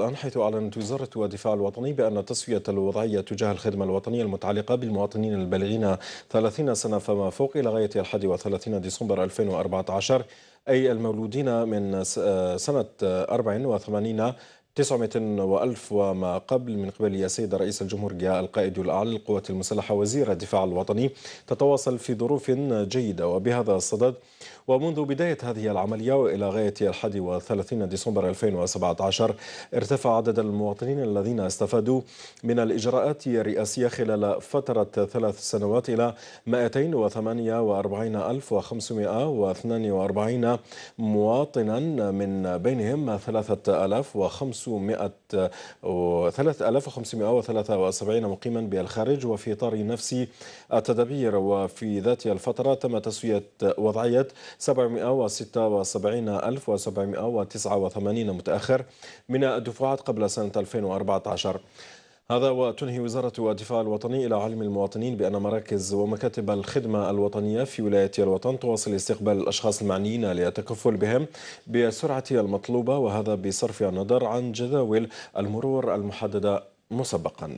الآن حيث أعلنت وزارة الدفاع الوطني بأن تسوية الوضعية تجاه الخدمة الوطنية المتعلقة بالمواطنين البالغين 30 سنة فما فوق إلى غاية 31 ديسمبر 2014 أي المولودين من سنة 84 900 وألف وما قبل من قبل السيد رئيس الجمهورية القائد الأعلى للقوات المسلحة وزير الدفاع الوطني. تتواصل في ظروف جيدة وبهذا الصدد. ومنذ بداية هذه العملية وإلى غاية 31 ديسمبر 2017 ارتفع عدد المواطنين الذين استفادوا من الإجراءات الرئاسية خلال فترة ثلاث سنوات إلى 248542 مواطنا من بينهم 3500 3573 مقيما بالخارج وفي إطار نفس التدابير. وفي ذات الفترة تم تسوية وضعية 776789 متأخر من الدفعات قبل سنة 2014 هذا وتنهي وزارة الدفاع الوطني إلى علم المواطنين بأن مراكز ومكاتب الخدمة الوطنية في ولاية الوطن تواصل استقبال الأشخاص المعنيين للتكفل بهم بالسرعة المطلوبة وهذا بصرف النظر عن جداول المرور المحددة مسبقا.